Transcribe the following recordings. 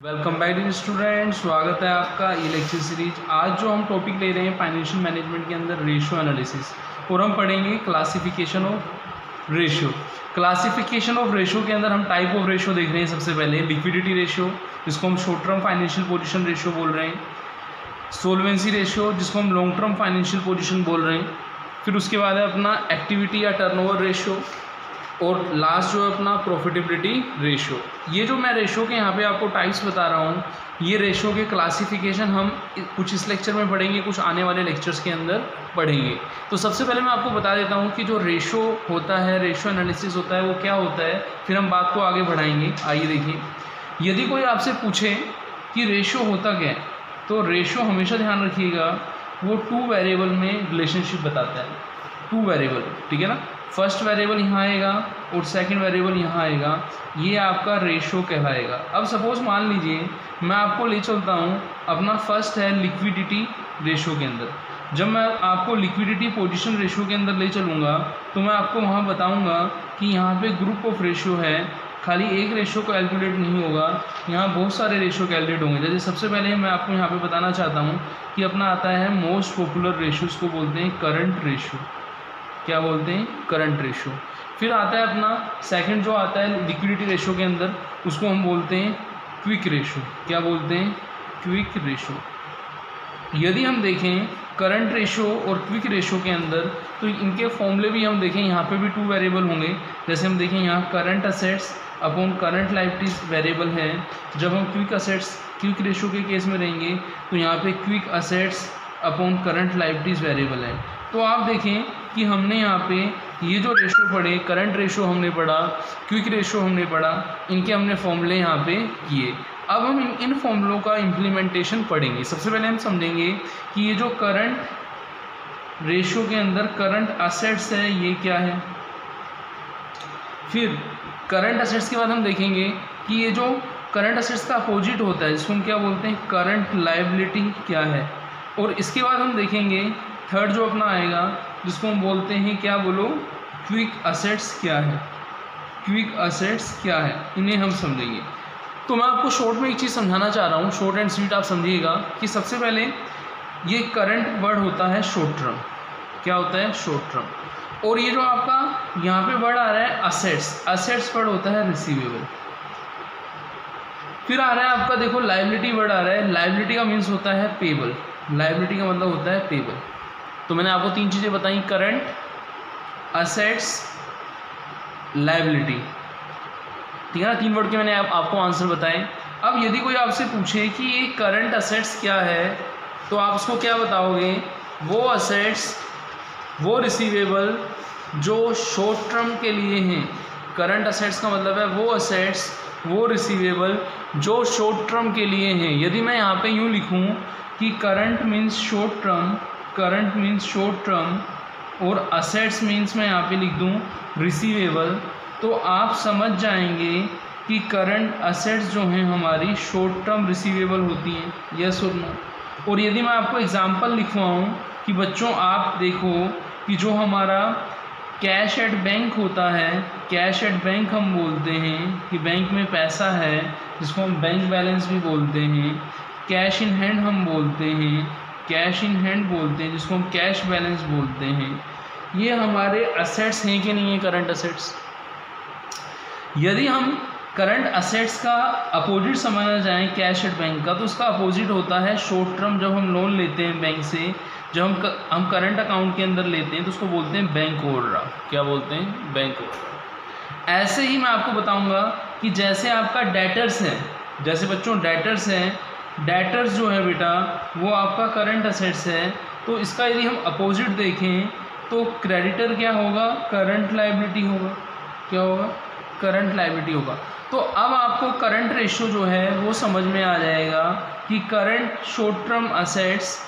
Welcome back student स्वागत है आपका ई लेक्चर सीरीज़ आज जो हम टॉपिक ले रहे हैं फाइनेंशियल मैनेजमेंट के अंदर रेशियो एनालिसिस और हम पढ़ेंगे classification of ratio classification of ratio के अंदर हम टाइप ऑफ़ रेशियो देख रहे हैं सबसे पहले लिक्विडिटी रेशियो जिसको हम short term financial position ratio बोल रहे हैं. सोलवेंसी रेशियो जिसको हम लॉन्ग टर्म फाइनेंशियल पोजिशन बोल रहे हैं. फिर उसके बाद है अपना एक्टिविटी या टर्नओवर रेशियो और लास्ट जो है अपना प्रॉफिटेबिलिटी रेशियो ये जो मैं रेशियो के यहाँ पे आपको टाइप्स बता रहा हूँ, ये रेशियो के क्लासिफिकेशन हम कुछ इस लेक्चर में पढ़ेंगे, कुछ आने वाले लेक्चर्स के अंदर पढ़ेंगे। तो सबसे पहले मैं आपको बता देता हूँ कि जो रेशियो होता है रेशियो एनालिसिस होता है, वो क्या होता है, फिर हम बात को आगे बढ़ाएँगे। आइए देखिए। यदि कोई आपसे पूछे कि रेशियो होता क्या है तो रेशियो हमेशा ध्यान रखिएगा, वो टू वेरिएबल में रिलेशनशिप बताता है। टू वेरिएबल ठीक है ना? फ़र्स्ट वेरिएबल यहाँ आएगा और सेकंड वेरिएबल यहाँ आएगा, ये आपका रेशो कहलाएगा। अब सपोज़ मान लीजिए, मैं आपको ले चलता हूँ अपना फ़र्स्ट है लिक्विडिटी रेशो के अंदर। जब मैं आपको लिक्विडिटी पोजीशन रेशो के अंदर ले चलूँगा तो मैं आपको वहाँ बताऊँगा कि यहाँ पे ग्रुप ऑफ़ रेशो है। खाली एक रेशो कैलकुलेट नहीं होगा। यहाँ बहुत सारे रेशो कैलकुलेट होंगे। जैसे सबसे पहले मैं आपको यहाँ पे बताना चाहता हूँ कि अपना आता है मोस्ट पॉपुलर रेशो को बोलते हैं करंट रेशो क्या बोलते हैं? करंट रेशो फिर आता है अपना सेकंड जो आता है लिक्विडिटी रेशो के अंदर, उसको हम बोलते हैं क्विक रेशो क्या बोलते हैं? क्विक रेशो यदि हम देखें करंट रेशो और क्विक रेशो के अंदर तो इनके फॉर्मूले भी हम देखें, यहाँ पे भी टू वेरिएबल होंगे। जैसे हम देखें यहाँ current assets upon current liabilities variable है। जब हम क्विक असेट्स क्विक रेशो के केस में रहेंगे तो यहाँ पे quick assets upon current liabilities variable है। तो आप देखें कि हमने यहाँ पे ये जो रेशो पढ़े करंट रेशो हमने पढ़ा क्विक रेशो हमने पढ़ा, इनके हमने फॉर्मूले यहाँ पे किए। अब हम इन इन फॉर्मूलों का इम्प्लीमेंटेशन पढ़ेंगे। सबसे पहले हम समझेंगे कि ये जो करंट रेशो के अंदर करंट असेट्स है, ये क्या है? फिर करंट असेट्स के बाद हम देखेंगे कि ये जो करंट असेट्स का अपोजिट होता है जिसको हम क्या बोलते हैं? करंट लाइबिलिटी क्या है? और इसके बाद हम देखेंगे थर्ड जो अपना आएगा जिसको हम बोलते हैं, क्या बोलो? क्विक असेट्स क्या है? क्विक असेट्स क्या है? इन्हें हम समझेंगे। तो मैं आपको शॉर्ट में एक चीज़ समझाना चाह रहा हूँ। शॉर्ट एंड स्वीट आप समझिएगा कि सबसे पहले ये करंट वर्ड होता है शॉर्ट टर्म क्या होता है? शॉर्ट टर्म और ये जो आपका यहाँ पे वर्ड आ रहा है असेट्स असेट्स वर्ड होता है रिसीवेबल फिर आ रहा है आपका, देखो लाइबिलिटी वर्ड आ रहा है। लाइबिलिटी का मीन्स होता है पेबल लाइबिलिटी का मतलब होता है पेबल तो मैंने आपको तीन चीज़ें बताई करंट असेट्स लाइबिलिटी ठीक है ना? तीन वर्ड के मैंने आप, आपको आंसर बताए। अब यदि कोई आपसे पूछे कि ये करंट असेट्स क्या है तो आप उसको क्या बताओगे? वो असेट्स वो रिसीवेबल जो शॉर्ट टर्म के लिए हैं। करंट असेट्स का मतलब है वो असेट्स वो रिसीवेबल जो शॉर्ट टर्म के लिए हैं। यदि मैं यहाँ पे यूँ लिखूँ कि current means short term current means short term और असेट्स मीन्स मैं यहाँ पे लिख दूँ रिसीवेबल तो आप समझ जाएँगे कि करंट असेट्स जो हैं हमारी शॉर्ट टर्म रिसीवेबल होती हैं यस और नो और यदि मैं आपको एग्ज़ाम्पल लिखवाऊँ कि बच्चों, आप देखो कि जो हमारा कैश एट बैंक होता है कैश एट बैंक हम बोलते हैं कि बैंक में पैसा है, जिसको हम बैंक बैलेंस भी बोलते हैं कैश इन हैंड हम बोलते हैं कैश इन हैंड बोलते हैं, जिसको हम कैश बैलेंस बोलते हैं। ये हमारे असेट्स हैं कि नहीं है करंट असेट्स यदि हम करंट असेट्स का अपोजिट समझना चाहें कैश एट बैंक का तो उसका अपोजिट होता है शॉर्ट टर्म जब हम लोन लेते हैं बैंक से, जब हम हम करंट अकाउंट के अंदर लेते हैं तो उसको बोलते हैं बैंक ओवरड्राफ्ट क्या बोलते हैं? बैंक ओवरड्राफ्ट ऐसे ही मैं आपको बताऊँगा कि जैसे आपका डेटर्स है, जैसे बच्चों डेटर्स हैं डेटर्स जो है बेटा, वो आपका करंट असेट्स है तो इसका यदि हम अपोजिट देखें तो क्रेडिटर क्या होगा? करंट लाइबिलिटी होगा। क्या होगा? करंट लाइबिलिटी होगा। तो अब आपको करंट रेशियो जो है, वो समझ में आ जाएगा कि current short term assets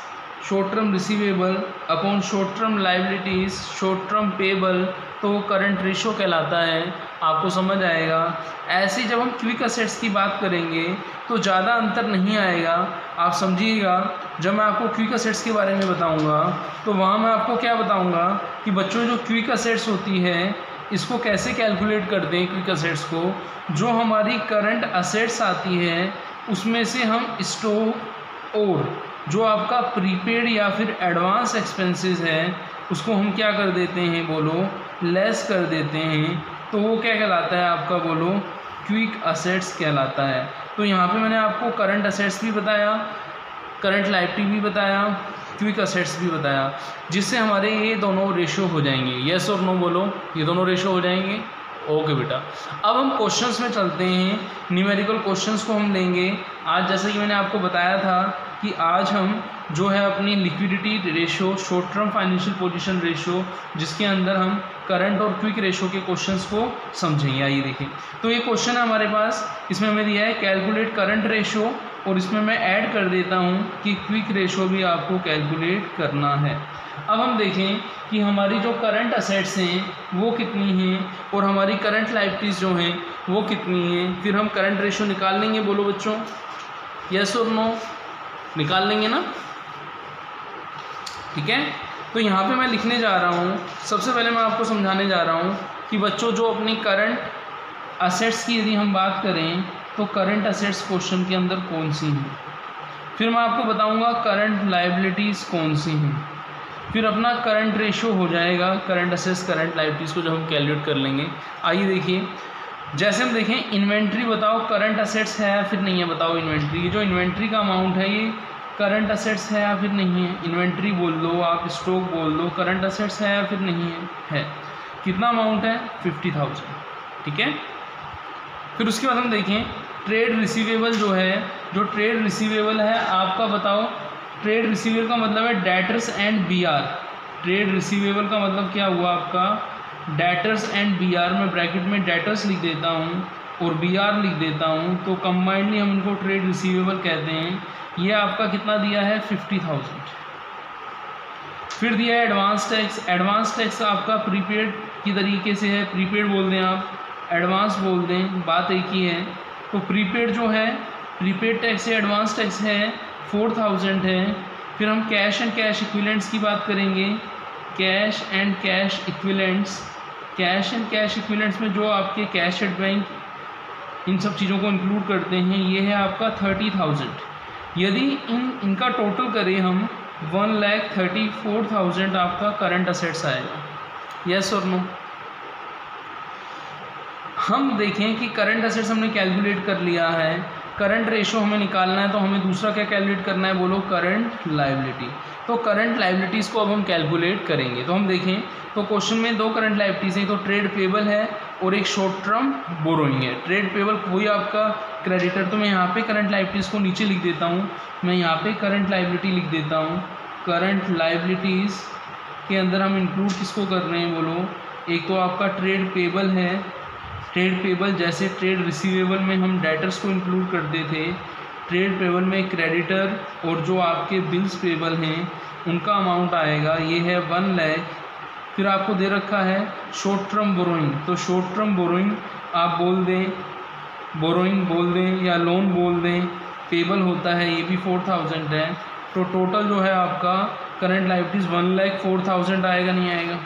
short term receivable upon short term liabilities short term payable तो वो करंट रेशो कहलाता है। आपको समझ आएगा। ऐसे जब हम क्विक असेट्स की बात करेंगे तो ज़्यादा अंतर नहीं आएगा। आप समझिएगा, जब मैं आपको क्विक असेट्स के बारे में बताऊँगा तो वहाँ मैं आपको क्या बताऊँगा कि बच्चों, जो क्विक असेट्स होती है, इसको कैसे कैलकुलेट करते हैं क्विक असेट्स को? जो हमारी करंट असेट्स आती है, उसमें से हम स्टोक और जो आपका प्रीपेड या फिर एडवांस एक्सपेंसेस है, उसको हम क्या कर देते हैं बोलो? लेस कर देते हैं। तो वो क्या कहलाता है आपका बोलो? क्विक असेट्स कहलाता है। तो यहाँ पे मैंने आपको करंट असेट्स भी बताया करंट लाइबिलिटी भी बताया क्विक असेट्स भी बताया, जिससे हमारे ये दोनों रेशो हो जाएँगे। येस और नो बोलो, ये दोनों रेशो हो जाएँगे। ओके बेटा। अब हम क्वेश्चंस में चलते हैं। न्यूमेरिकल क्वेश्चंस को हम लेंगे। आज जैसे कि मैंने आपको बताया था कि आज हम जो है अपनी liquidity ratio short term financial position ratio जिसके अंदर हम करंट और क्विक रेशो के क्वेश्चंस को समझेंगे। आइए देखें। तो ये क्वेश्चन है हमारे पास। इसमें हमें दिया है कैलकुलेट करंट रेशो और इसमें मैं ऐड कर देता हूँ कि क्विक रेशो भी आपको कैलकुलेट करना है। अब हम देखें कि हमारी जो करंट असेट्स हैं, वो कितनी हैं और हमारी करंट लाइबिलिटीज़ जो हैं, वो कितनी हैं। फिर हम करंट रेशो निकाल लेंगे, बोलो बच्चों। यस और नो निकाल लेंगे ना? ठीक है? तो यहाँ पे मैं लिखने जा रहा हूँ। सबसे पहले मैं आपको समझाने जा रहा हूँ कि बच्चों, जो अपनी करंट असेट्स की यदि हम बात करें तो करंट असेट्स क्वेश्चन के अंदर कौन सी हैं? फिर मैं आपको बताऊँगा करंट लाइबिलिटीज़ कौन सी हैं। फिर अपना करंट रेशो हो जाएगा करंट असेट्स करंट लाइबिलिटीज़ को जब हम कैलकुलेट कर लेंगे। आइए देखिए। जैसे हम देखें इन्वेंट्री बताओ करंट असेट्स है फिर नहीं है, बताओ इन्वेंट्री जो इन्वेंट्री का अमाउंट है, ये करंट असेट्स है या फिर नहीं है? इन्वेंट्री बोल दो आप स्टॉक बोल दो करंट असेट्स है या फिर नहीं है? है। कितना अमाउंट है? फिफ्टी थाउज़ेंड ठीक है? फिर उसके बाद हम देखें ट्रेड रिसीवेबल जो है, जो ट्रेड रिसीवेबल है, आपका बताओ ट्रेड रिसीवेबल का मतलब है debtors and B R trade receivable का मतलब क्या हुआ आपका? डेटर्स एंड बी आर में ब्रैकेट में डेटर्स लिख देता हूँ और बी आर लिख देता हूँ तो कम्बाइंडली हम इनको ट्रेड रिसीवेबल कहते हैं। ये आपका कितना दिया है? फिफ्टी थाउज़ेंड फिर दिया है एडवांस टैक्स एडवांस टैक्स आपका प्रीपेड की तरीके से है। प्रीपेड बोल दें आप। एडवांस बोल दें। बात एक ही है। तो प्रीपेड जो है प्रीपेड टैक्स है एडवांस टैक्स है फोर थाउज़ेंड है। फिर हम कैश एंड कैश इक्विलेंट्स की बात करेंगे। Cash and cash equivalents cash and cash equivalents में जो आपके कैश एट बैंक इन सब चीज़ों को इंक्लूड करते हैं, ये है आपका थर्टी थाउज़ेंड यदि इन, इनका टोटल करें हम one lakh thirty four thousand आपका करंट असेट्स आएगा। यस और नो हम देखें कि करंट असेट्स हमने कैलकुलेट कर लिया है। करंट रेशो हमें निकालना है तो हमें दूसरा क्या कैलकुलेट करना है? बोलो करंट लाइबिलिटी तो करंट लाइबिलिटीज़ को अब हम कैलकुलेट करेंगे। तो हम देखें तो क्वेश्चन में दो करंट लाइबिलिटीज़ हैं तो ट्रेड पेबल है और एक शॉर्ट टर्म बोरोइंग है। ट्रेड पेबल वही आपका क्रेडिटर तो मैं यहाँ पे करंट लाइबिलिटीज़ को नीचे लिख देता हूँ। मैं यहाँ पे करंट लाइबिलिटी लिख देता हूँ। करंट लाइबिलिटीज़ के अंदर हम इंक्लूड किसको कर रहे हैं बोलो एक तो आपका ट्रेड पेबल है। ट्रेड पेबल जैसे ट्रेड रिसीवेबल में हम डेटर्स को इंक्लूड करते थे ट्रेड पेबल में क्रेडिटर और जो आपके बिल्स पेबल हैं, उनका अमाउंट आएगा। ये है वन लैख फिर आपको दे रखा है शॉर्ट टर्म बोरोइंग तो शॉर्ट टर्म बोरोइंग आप बोल दें बोरोइंग बोल दें या लोन बोल दें पेबल होता है। ये भी फोर थाउज़ेंड है। तो टोटल जो है आपका current liabilities one lakh four thousand आएगा, नहीं आएगा?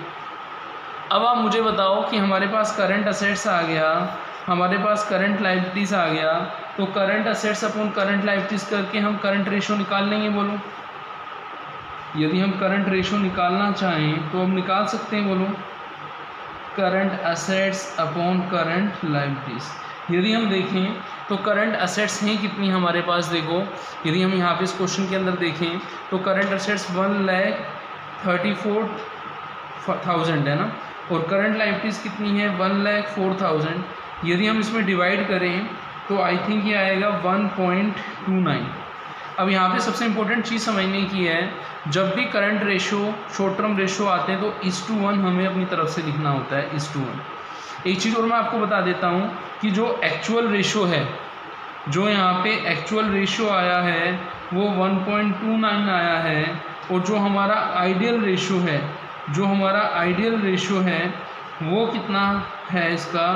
अब आप मुझे बताओ कि हमारे पास करंट असेट्स आ गया, हमारे पास करंट लाइबिलिटीज़ आ गया तो current assets upon current liabilities करके हम करंट रेशो निकाल लेंगे बोलो? यदि हम करंट रेशो निकालना चाहें तो हम निकाल सकते हैं बोलो। Current assets upon current liabilities यदि हम देखें तो करंट असेट्स हैं कितनी हमारे पास, देखो। यदि हम यहाँ पे इस क्वेश्चन के अंदर देखें तो current assets one lakh thirty four thousand है ना? और करंट लाइबिलिटीज़ कितनी है? वन लैख फोर थाउज़ेंड यदि हम इसमें डिवाइड करें तो आई थिंक ये आएगा वन पॉइंट टू नाइन अब यहाँ पे सबसे इम्पोर्टेंट चीज़ समझने की है, जब भी current ratio short term ratio आते हैं तो इस टू वन हमें अपनी तरफ़ से लिखना होता है इस टू वन एक चीज़ और मैं आपको बता देता हूँ कि जो एक्चुअल रेशो है, जो यहाँ पे एक्चुअल रेशो आया है, वो 1.29 आया है, और जो हमारा आइडियल रेशो है, जो हमारा आइडियल रेशो है, वो कितना है इसका?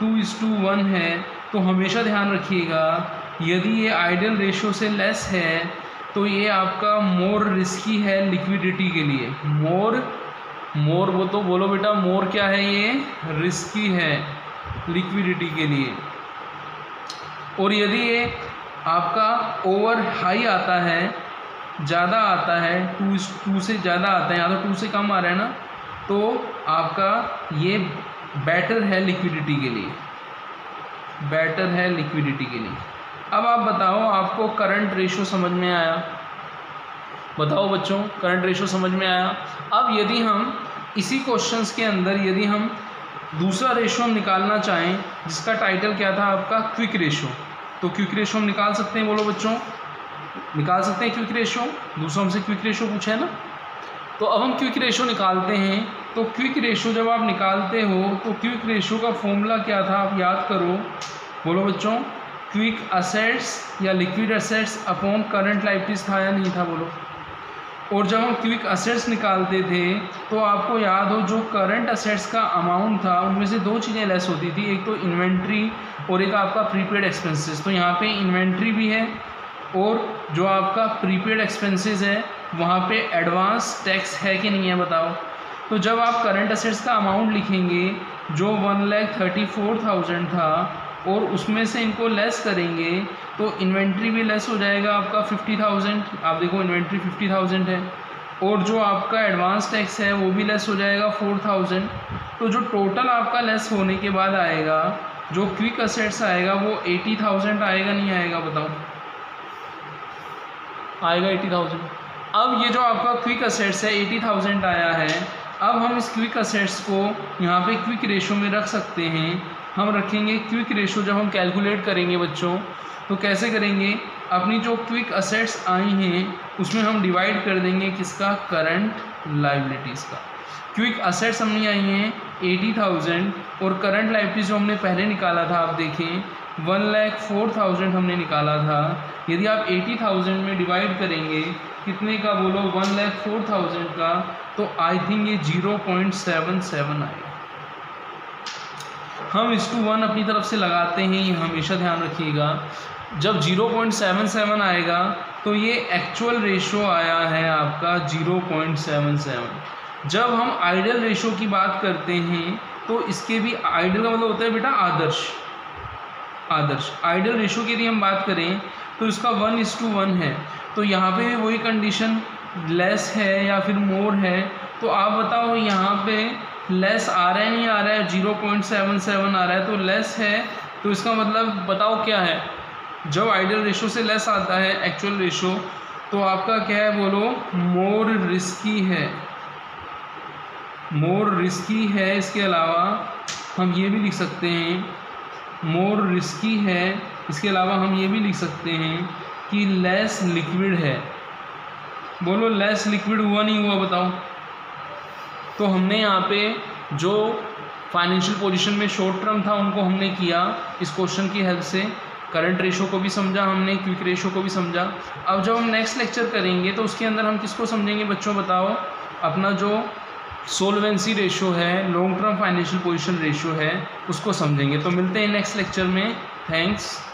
टू इस टू वन है तो हमेशा ध्यान रखिएगा, यदि ये आइडियल रेशो से लेस है तो ये आपका मोर रिस्की है लिक्विडिटी के लिए। मोर मोर वो तो बोलो बेटा, मोर क्या है ये? रिस्की है लिक्विडिटी के लिए। और यदि ये आपका ओवर हाई आता है, ज़्यादा आता है टू टू से ज़्यादा आता है, या तो टू से कम आ रहा है ना तो आपका ये बेटर है लिक्विडिटी के लिए। बेटर है लिक्विडिटी के लिए। अब आप बताओ, आपको करंट रेशो समझ में आया? बताओ बच्चों, करंट रेशो समझ में आया? अब यदि हम इसी क्वेश्चंस के अंदर, यदि हम दूसरा रेशो हम निकालना चाहें, जिसका टाइटल क्या था आपका? Quick ratio. तो क्विक रेशो हम निकाल सकते हैं, बोलो बच्चों। निकाल सकते हैं क्विक रेशो? दूसरा हमसे क्विक रेशो पूछा है ना? तो अब हम क्विक रेशो निकालते हैं। तो क्विक रेशो जब आप निकालते हो तो क्विक रेशो का फॉर्मूला क्या था आप याद करो? बोलो बच्चों, क्विक असेट्स या liquid assets upon current liabilities था या नहीं था बोलो? और जब हम क्विक असेट्स निकालते थे तो आपको याद हो जो करंट असेट्स का अमाउंट था, उनमें से दो चीज़ें लेस होती थी, एक तो इन्वेंट्री और एक आपका प्रीपेड एक्सपेंसेस तो यहाँ पे इन्वेंट्री भी है और जो आपका प्रीपेड एक्सपेंसेस है, वहाँ पे एडवांस टैक्स है कि नहीं है बताओ? तो जब आप करंट असेट्स का अमाउंट लिखेंगे, जो one lakh thirty four thousand था, और उसमें से इनको लेस करेंगे तो इन्वेंट्री भी लेस हो जाएगा आपका फिफ्टी थाउज़ेंड आप देखो इन्वेंट्री फिफ्टी थाउज़ेंड है। और जो आपका एडवांस टैक्स है, वो भी लेस हो जाएगा फोर थाउज़ेंड तो जो टोटल आपका लेस होने के बाद आएगा, जो क्विक असेट्स आएगा, वो एटी थाउज़ेंड आएगा, नहीं आएगा, बताओ। आएगा एटी थाउज़ेंड अब ये जो आपका क्विक असेट्स है एटी थाउज़ेंड आया है अब हम इस क्विक असेट्स को यहाँ पे क्विक रेशो में रख सकते हैं। हम रखेंगे क्विक रेशो जब हम कैलकुलेट करेंगे बच्चों तो कैसे करेंगे? अपनी जो क्विक असेट्स आई हैं, उसमें हम डिवाइड कर देंगे किसका? करंट लाइबिलिटीज़ का। क्विक असेट्स हमने आई हैं एटी थाउज़ेंड और करंट लाइबिलिटीज जो हमने पहले निकाला था, आप देखें वन लैख फोर थाउज़ेंड हमने निकाला था। यदि आप एटी थाउज़ेंड में डिवाइड करेंगे कितने का बोलो? वन लैख फोर थाउज़ेंड का। तो आई थिंक ये ज़ीरो पॉइंट सेवन सेवन आएगा हम इस टू वन अपनी तरफ़ से लगाते हैं, ये हमेशा ध्यान रखिएगा। जब ज़ीरो पॉइंट सेवन सेवन आएगा तो ये एक्चुअल रेशो आया है आपका ज़ीरो पॉइंट सेवन सेवन जब हम आइडियल रेशो की बात करते हैं तो इसके भी आइडियल का मतलब होता है बेटा आदर्श। आदर्श। आइडियल रेशो की यदि हम बात करें तो इसका वन इस टू वन है। तो यहाँ पे भी वही कंडीशन लेस है या फिर मोर है। तो आप बताओ यहाँ पे लेस आ रहा है, नहीं आ रहा है ज़ीरो पॉइंट सेवन सेवन आ रहा है तो लेस है। तो इसका मतलब बताओ क्या है? जब आइडियल रेशो से लेस आता है एक्चुअल रेशो तो आपका क्या है बोलो? मोर रिस्की है। मोर रिस्की है। इसके अलावा हम ये भी लिख सकते हैं। मोर रिस्की है। इसके अलावा हम ये भी लिख सकते हैं। कि लेस लिक्विड है। बोलो लेस लिक्विड हुआ नहीं हुआ बताओ। तो हमने यहाँ पे जो फाइनेंशियल पोजीशन में शॉर्ट टर्म था, उनको हमने किया। इस क्वेश्चन की हेल्प से। करंट रेशो को भी समझा हमने क्विक रेशो को भी समझा। अब जब हम नेक्स्ट लेक्चर करेंगे तो उसके अंदर हम किसको समझेंगे बच्चों बताओ? अपना जो सोलवेंसी रेशो है long term financial position ratio है, उसको समझेंगे। तो मिलते हैं नेक्स्ट लेक्चर में। थैंक्स